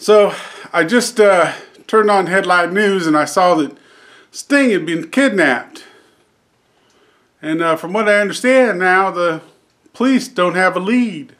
So I just uh, turned on headline news and I saw that Sting had been kidnapped. And uh, from what I understand now, the police don't have a lead.